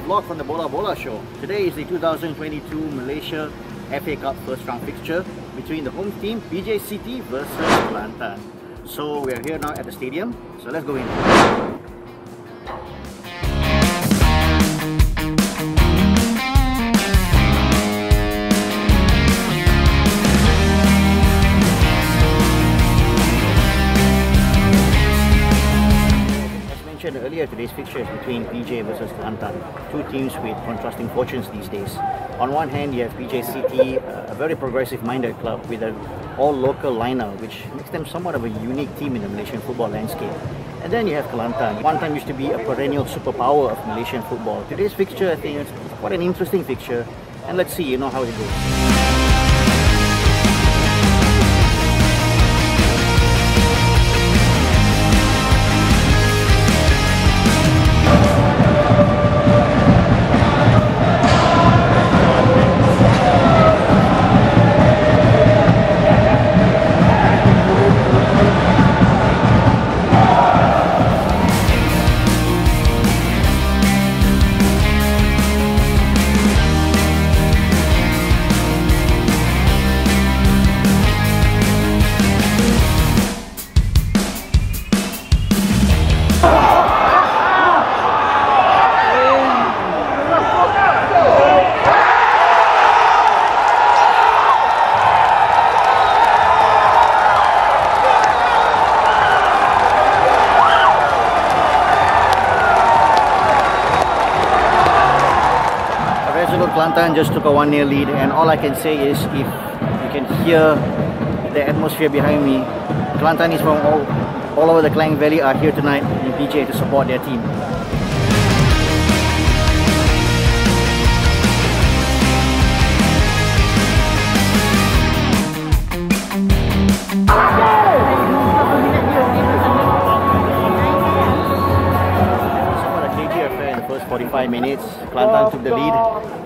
vlog from the Bola Bola Show. Today is the 2022 Malaysia FA Cup first round fixture between the home team PJ City versus Kelantan. So we are here now at the stadium, so let's go in. Earlier, today's fixture is between PJ versus Kelantan, two teams with contrasting fortunes these days. On one hand, you have PJ City, uh, a very progressive-minded club with an all-local lineup, which makes them somewhat of a unique team in the Malaysian football landscape. And then you have Kelantan, one time used to be a perennial superpower of Malaysian football. Today's fixture, I think, is quite an interesting fixture, and let's see, you know, how it goes. Kelantan just took a 1-0 lead and all I can say is if you can hear the atmosphere behind me, Kelantanese from all, all over the Klang Valley are here tonight in PJ to support their team. 45 minutes. Kelantan took the lead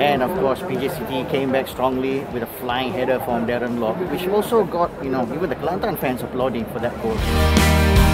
and of course PJ City came back strongly with a flying header from Darren Lok which also got, you know, even the Kelantan fans applauding for that goal.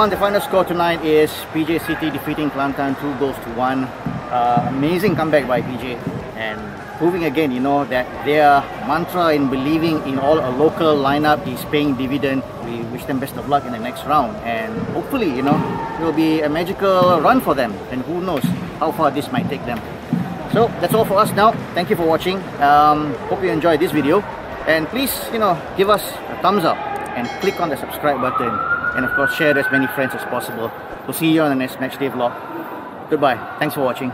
Everyone, the final score tonight is PJ City defeating Kelantan 2 goals to 1. Uh, amazing comeback by PJ and proving again, you know, that their mantra in believing in all a local lineup is paying dividend. We wish them best of luck in the next round and hopefully, you know, it will be a magical run for them and who knows how far this might take them. So that's all for us now. Thank you for watching. Um, hope you enjoyed this video and please, you know, give us a thumbs up and click on the subscribe button and of course share as many friends as possible. We'll see you on the next match day vlog. Goodbye. Thanks for watching.